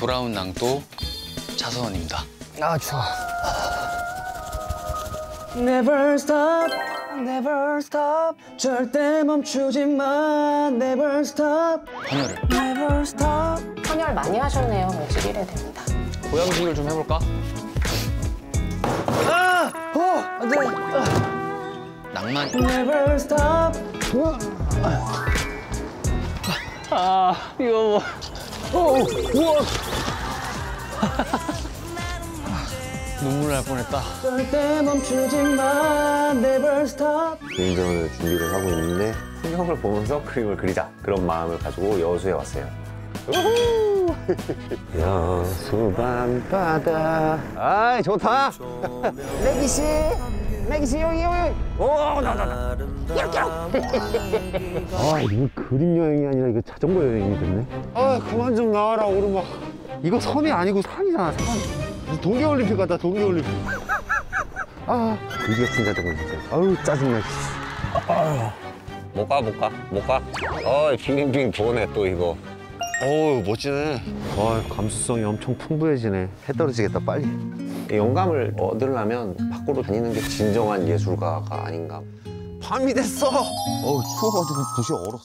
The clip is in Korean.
돌아온 낭또 차서원입니다. 아 좋아. Never stop, never stop. 절대 멈추지 마. Never stop, 헌혈을. never stop. 헌혈 많이 하셨네요. 일찍 이래 됩니다. 고양식을 좀 해볼까? 아, 어, 안돼. 낭만. Never stop. 아, 이거 뭐. 오, 우와. 눈물 날 뻔했다. 절대 멈추지 마. Never stop. 개인전을 준비를 하고 있는데 풍경을 보면서 그림을 그리자 그런 마음을 가지고 여수에 왔어요. 우후! 여수 밤바다 아이 좋다 레기 씨 씨 여기 여기 오나나나 아 이거 그림 여행이 아니라 이거 자전거 여행이 됐네 아 그만 좀 나와라 오르막 이거 섬이 아니고 산이잖아 산 동계올림픽 같다 동계올림픽 아 그지 같은 자전거 진짜 아우 짜증나 못 가, 못 가, 못 가. 어이, 빙빙 도네, 또 이거. 어우, 멋지네. 어 감수성이 엄청 풍부해지네. 해 떨어지겠다, 빨리. 이 영감을 얻으려면 밖으로 다니는 게 진정한 예술가가 아닌가. 밤이 됐어! 어우, 추워가지고 붓이 얼었어.